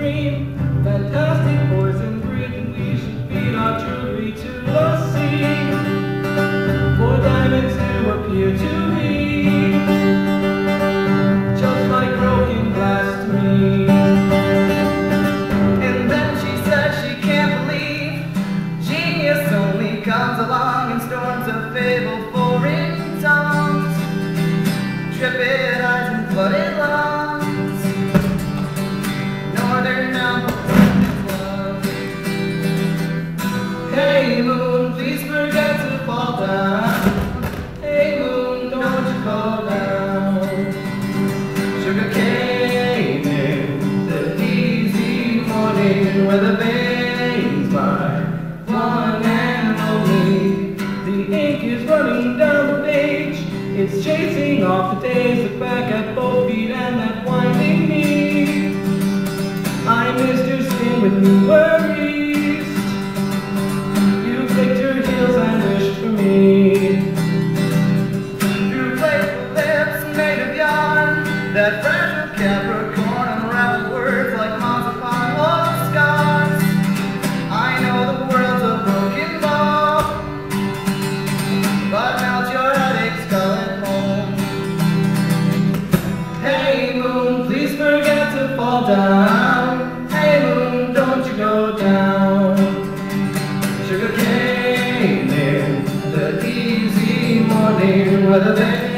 dream. Fantastic boys in Britain, we should feed our jewelry to the sea. For diamonds to appear to me, just like broken glass to me. And then she said she can't believe genius only comes along in storms of fable. Hey moon, please forget to fall down. Hey moon, don't you down. Sugar cane easy morning where the one and only. The ink is running down the page. It's chasing off the days. that back at both feet and that winding me. I skin with new words. That fragile Capricorn unraveled words like marzipan or scars. I know the world's a broken ball, but melt your headache skull at home. Hey moon, please forget to fall down. Hey moon, don't you go down. Sugar cane in the easy morning weather.